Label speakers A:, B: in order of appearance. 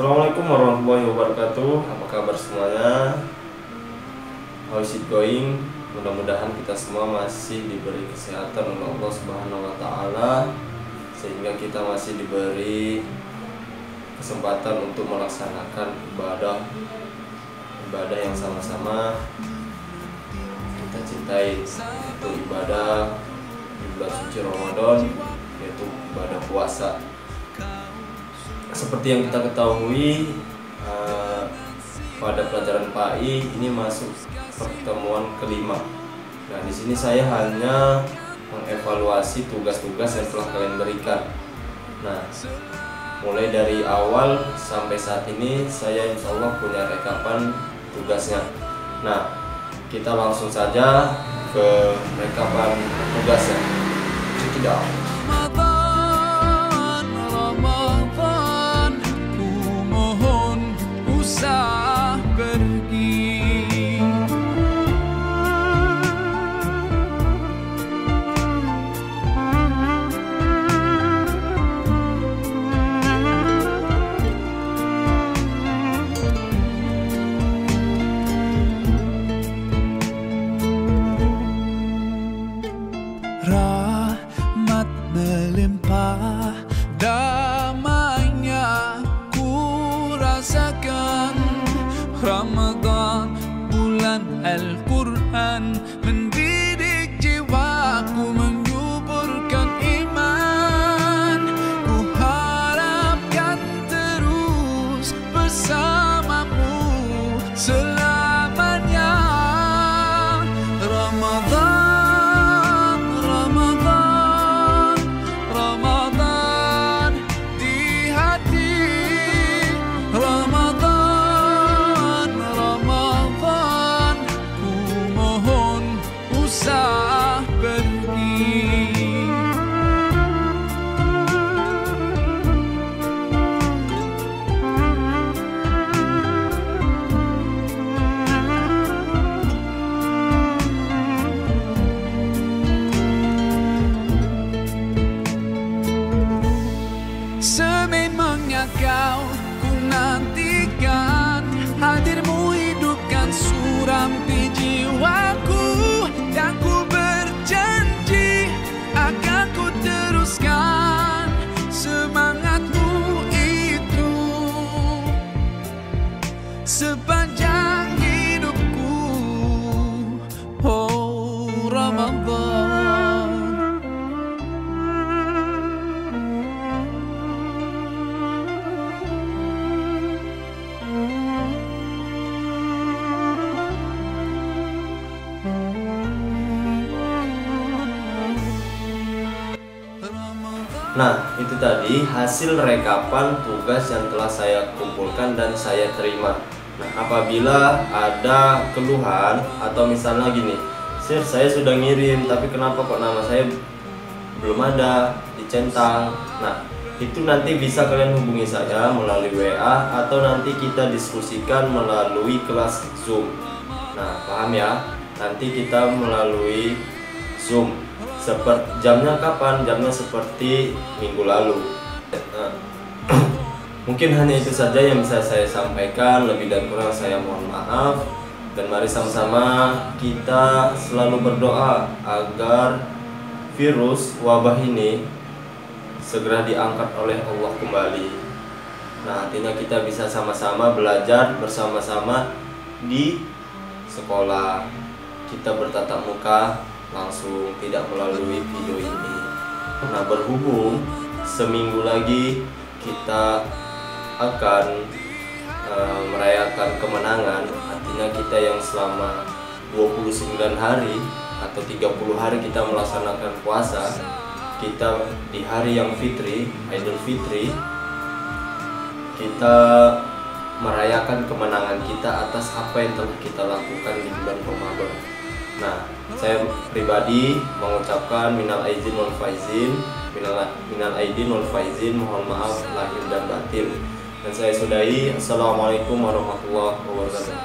A: Assalamualaikum warahmatullahi wabarakatuh. Apa kabar semuanya? How is it going? Mudah-mudahan kita semua masih diberi kesehatan oleh Allah Subhanahu wa taala sehingga kita masih diberi kesempatan untuk melaksanakan ibadah ibadah yang sama-sama kita cintai yaitu ibadah di suci Ramadan yaitu ibadah puasa seperti yang kita ketahui uh, pada pelajaran PAI ini masuk pertemuan kelima. Nah di sini saya hanya mengevaluasi tugas-tugas yang telah kalian berikan. Nah mulai dari awal sampai saat ini saya insya Allah punya rekapan tugasnya. Nah kita langsung saja ke rekapan tugasnya. Check it.
B: Mendidik jiwaku menyuburkan iman. Ku harapkan terus bersamamu
A: Nah, itu tadi hasil rekapan tugas yang telah saya kumpulkan dan saya terima. Nah, apabila ada keluhan atau misalnya gini, Sir, saya sudah ngirim, tapi kenapa kok nama saya belum ada dicentang? Nah, itu nanti bisa kalian hubungi saya melalui WA atau nanti kita diskusikan melalui kelas Zoom. Nah, paham ya? Nanti kita melalui Zoom. Seperti jamnya kapan? Jamnya seperti minggu lalu. Nah, mungkin hanya itu saja yang bisa saya sampaikan. Lebih dan kurang saya mohon maaf. Dan mari sama-sama kita selalu berdoa agar virus wabah ini segera diangkat oleh Allah kembali. Nah, artinya kita bisa sama-sama belajar bersama-sama di sekolah. Kita bertatap muka langsung tidak melalui video ini. Nah, berhubung seminggu lagi kita akan eh, merayakan kemenangan, artinya kita yang selama 29 hari atau 30 hari kita melaksanakan puasa, kita di hari yang fitri, Idul Fitri, kita merayakan kemenangan kita atas apa yang telah kita lakukan di bulan Ramadan. Nah, saya pribadi mengucapkan minal aidin wal faizin, minal, minal aidin wal faizin, mohon maaf lahir dan batin. Dan saya sudahi, Assalamualaikum warahmatullahi wabarakatuh.